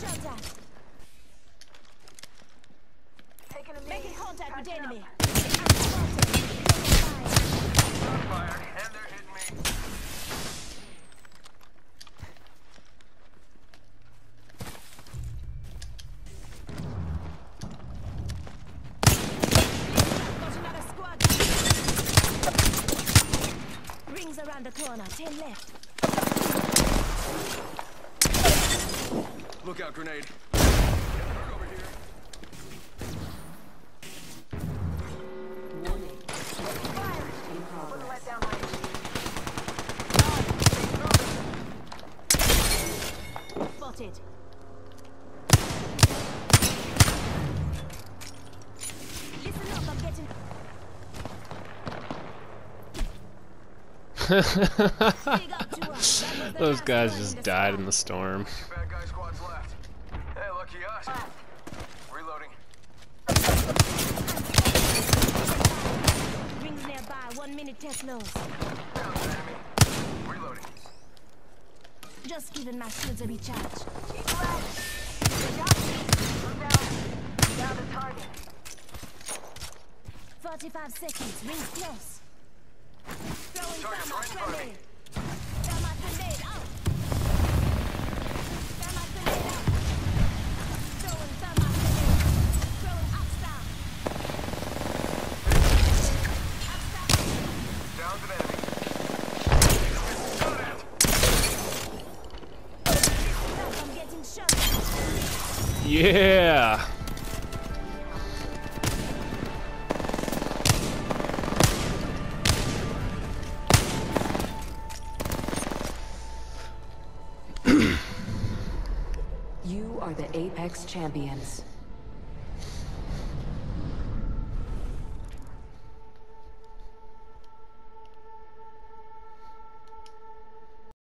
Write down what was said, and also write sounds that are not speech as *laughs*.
Shut down. Making contact with enemy. Fired, around the corner. Ten left. Look out, grenade. Spotted. Listen up, I'm getting. Big up to us. That was the Those guys just died in the storm. *laughs* Hey, lucky us. Ah. Reloading. Rings nearby, one minute test lows. Enemy. Reloading. Just giving my shields a recharge. Down to target. 45 seconds, rings close. Throwing Target's right in front Yeah. You are the Apex champions.